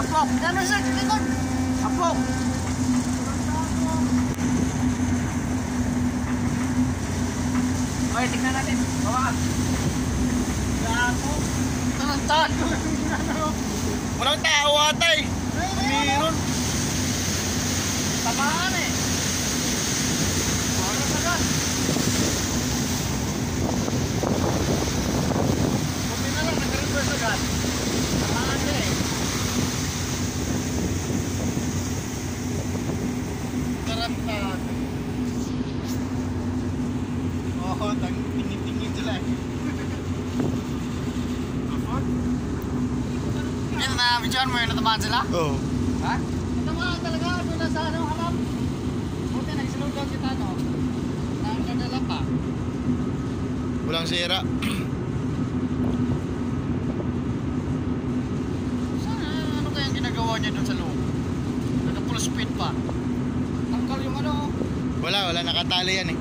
Apok! Ano sa likod? Apok! Okay, tignan natin. Bawa. Gago. Tantan. Walang tao atay. Meron. Tamaan eh. Ano na gan? Bumi na lang, nag-reverse agad. Tamaan siya eh. Tarantado. Oo, oh, tingin-tingin sila eh. Yan na, videoan mo yung natamaan sila? Oo. Ha? Natamaan talaga, doon na sa ano, halap. Buti nagsilog daw kita, no? Nakakadala pa. Walang sira. Sana, ano kayang ginagawa niya doon sa loob? Naka full speed pa. Wala, wala nakatali yan eh.